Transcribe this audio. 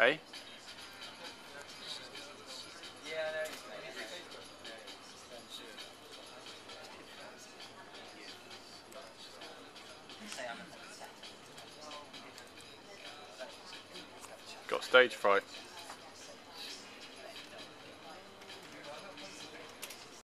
Hey? Got stage fright.